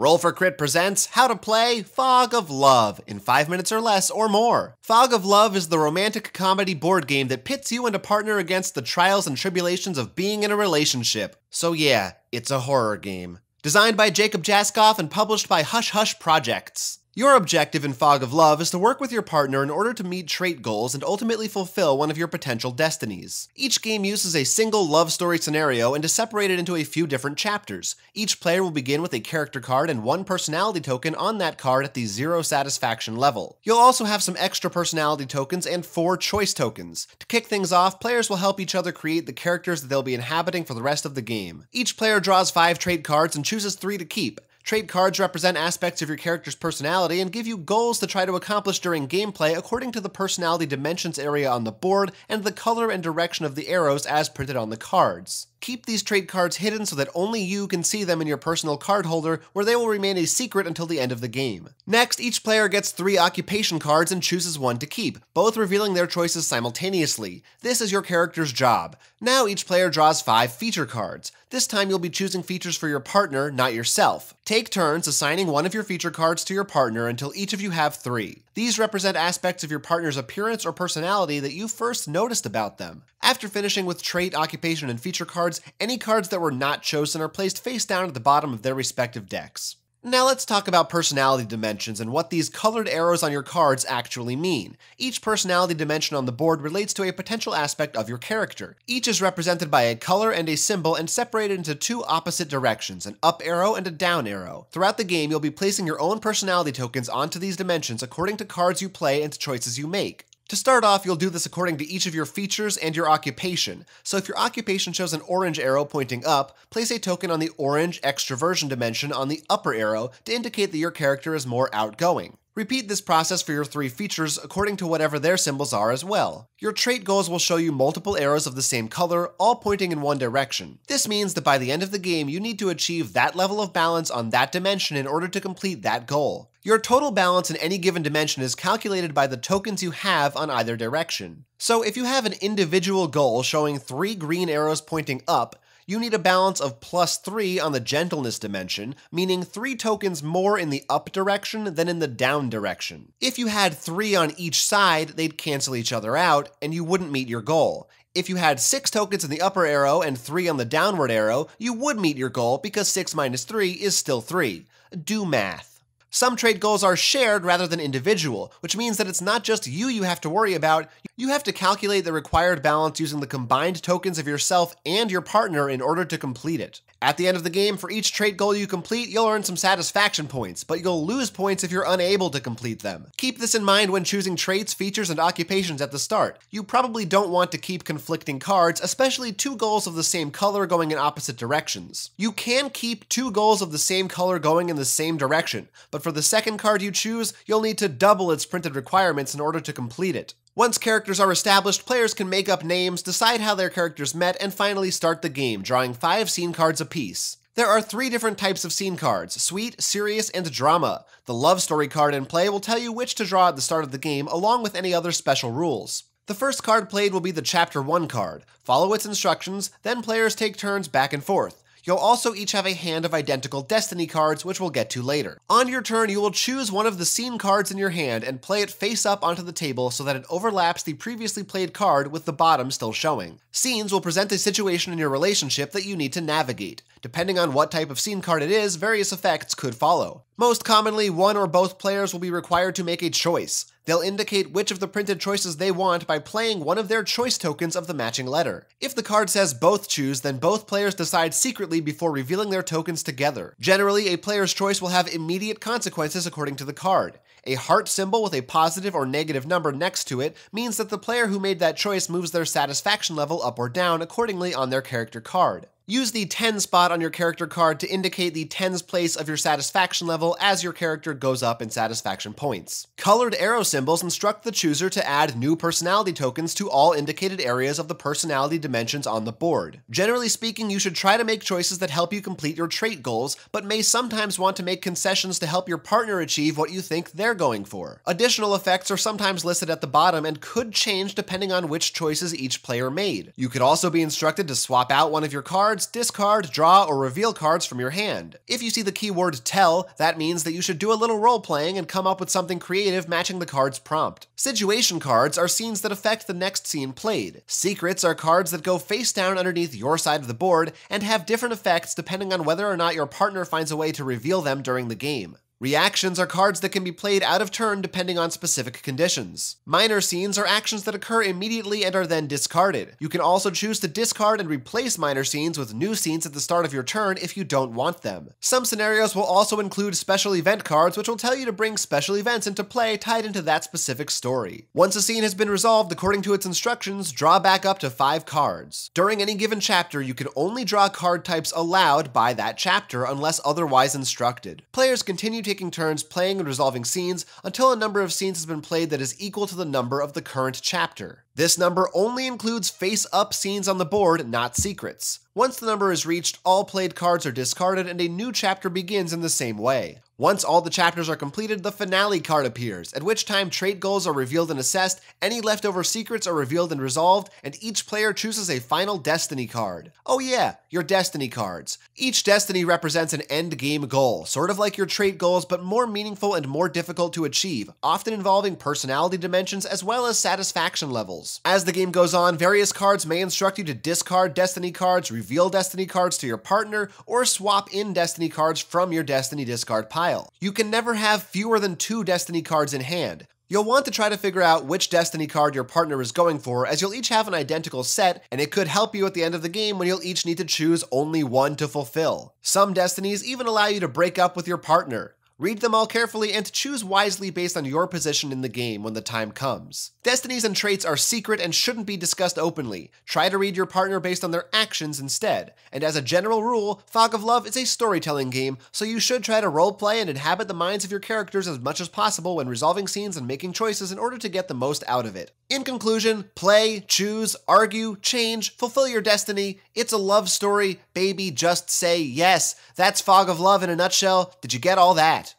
Roll for Crit presents How to Play Fog of Love in 5 minutes or less or more. Fog of Love is the romantic comedy board game that pits you and a partner against the trials and tribulations of being in a relationship. So, yeah, it's a horror game. Designed by Jacob Jaskov and published by Hush Hush Projects. Your objective in Fog of Love is to work with your partner in order to meet trait goals and ultimately fulfill one of your potential destinies. Each game uses a single love story scenario and is separated into a few different chapters. Each player will begin with a character card and one personality token on that card at the zero satisfaction level. You'll also have some extra personality tokens and four choice tokens. To kick things off, players will help each other create the characters that they'll be inhabiting for the rest of the game. Each player draws five trait cards and chooses three to keep. Trait cards represent aspects of your character's personality and give you goals to try to accomplish during gameplay according to the personality dimensions area on the board and the color and direction of the arrows as printed on the cards. Keep these trait cards hidden so that only you can see them in your personal card holder, where they will remain a secret until the end of the game. Next, each player gets three occupation cards and chooses one to keep, both revealing their choices simultaneously. This is your character's job. Now each player draws five feature cards. This time you'll be choosing features for your partner, not yourself. Take turns assigning one of your feature cards to your partner until each of you have three. These represent aspects of your partner's appearance or personality that you first noticed about them. After finishing with trait, occupation, and feature cards, any cards that were not chosen are placed face down at the bottom of their respective decks. Now let's talk about personality dimensions and what these colored arrows on your cards actually mean. Each personality dimension on the board relates to a potential aspect of your character. Each is represented by a color and a symbol and separated into two opposite directions, an up arrow and a down arrow. Throughout the game, you'll be placing your own personality tokens onto these dimensions according to cards you play and choices you make. To start off, you'll do this according to each of your features and your occupation. So if your occupation shows an orange arrow pointing up, place a token on the orange extroversion dimension on the upper arrow to indicate that your character is more outgoing. Repeat this process for your three features according to whatever their symbols are as well. Your trait goals will show you multiple arrows of the same color, all pointing in one direction. This means that by the end of the game, you need to achieve that level of balance on that dimension in order to complete that goal. Your total balance in any given dimension is calculated by the tokens you have on either direction. So if you have an individual goal showing three green arrows pointing up, you need a balance of plus 3 on the gentleness dimension, meaning 3 tokens more in the up direction than in the down direction. If you had 3 on each side, they'd cancel each other out, and you wouldn't meet your goal. If you had 6 tokens in the upper arrow and 3 on the downward arrow, you would meet your goal because 6 minus 3 is still 3. Do math. Some trait goals are shared rather than individual, which means that it's not just you you have to worry about, you have to calculate the required balance using the combined tokens of yourself and your partner in order to complete it. At the end of the game, for each trait goal you complete, you'll earn some satisfaction points, but you'll lose points if you're unable to complete them. Keep this in mind when choosing traits, features, and occupations at the start. You probably don't want to keep conflicting cards, especially two goals of the same color going in opposite directions. You can keep two goals of the same color going in the same direction, but for the second card you choose, you'll need to double its printed requirements in order to complete it. Once characters are established, players can make up names, decide how their characters met, and finally start the game, drawing five scene cards apiece. There are three different types of scene cards sweet, serious, and drama. The love story card in play will tell you which to draw at the start of the game, along with any other special rules. The first card played will be the Chapter 1 card. Follow its instructions, then players take turns back and forth. You'll also each have a hand of identical Destiny cards, which we'll get to later. On your turn, you will choose one of the scene cards in your hand and play it face up onto the table so that it overlaps the previously played card with the bottom still showing. Scenes will present a situation in your relationship that you need to navigate. Depending on what type of scene card it is, various effects could follow. Most commonly, one or both players will be required to make a choice. They'll indicate which of the printed choices they want by playing one of their choice tokens of the matching letter. If the card says both choose, then both players decide secretly before revealing their tokens together. Generally, a player's choice will have immediate consequences according to the card. A heart symbol with a positive or negative number next to it means that the player who made that choice moves their satisfaction level up or down accordingly on their character card. Use the 10 spot on your character card to indicate the tens place of your satisfaction level as your character goes up in satisfaction points. Colored arrow symbols instruct the chooser to add new personality tokens to all indicated areas of the personality dimensions on the board. Generally speaking, you should try to make choices that help you complete your trait goals, but may sometimes want to make concessions to help your partner achieve what you think they're going for. Additional effects are sometimes listed at the bottom and could change depending on which choices each player made. You could also be instructed to swap out one of your cards cards, discard, draw, or reveal cards from your hand. If you see the keyword tell, that means that you should do a little role playing and come up with something creative matching the card's prompt. Situation cards are scenes that affect the next scene played. Secrets are cards that go face down underneath your side of the board and have different effects depending on whether or not your partner finds a way to reveal them during the game. Reactions are cards that can be played out of turn depending on specific conditions. Minor scenes are actions that occur immediately and are then discarded. You can also choose to discard and replace minor scenes with new scenes at the start of your turn if you don't want them. Some scenarios will also include special event cards which will tell you to bring special events into play tied into that specific story. Once a scene has been resolved according to its instructions, draw back up to 5 cards. During any given chapter, you can only draw card types allowed by that chapter unless otherwise instructed. Players continue taking turns playing and resolving scenes until a number of scenes has been played that is equal to the number of the current chapter. This number only includes face-up scenes on the board, not secrets. Once the number is reached, all played cards are discarded and a new chapter begins in the same way. Once all the chapters are completed, the finale card appears, at which time trait goals are revealed and assessed, any leftover secrets are revealed and resolved, and each player chooses a final destiny card. Oh yeah, your destiny cards. Each destiny represents an end game goal, sort of like your trait goals, but more meaningful and more difficult to achieve, often involving personality dimensions as well as satisfaction levels. As the game goes on, various cards may instruct you to discard destiny cards, reveal destiny cards to your partner, or swap in destiny cards from your destiny discard pile. You can never have fewer than two Destiny cards in hand. You'll want to try to figure out which Destiny card your partner is going for, as you'll each have an identical set, and it could help you at the end of the game when you'll each need to choose only one to fulfill. Some Destinies even allow you to break up with your partner. Read them all carefully and choose wisely based on your position in the game when the time comes. Destinies and traits are secret and shouldn't be discussed openly. Try to read your partner based on their actions instead. And as a general rule, Fog of Love is a storytelling game, so you should try to roleplay and inhabit the minds of your characters as much as possible when resolving scenes and making choices in order to get the most out of it. In conclusion, play, choose, argue, change, fulfill your destiny. It's a love story, baby, just say yes. That's Fog of Love in a nutshell. Did you get all that?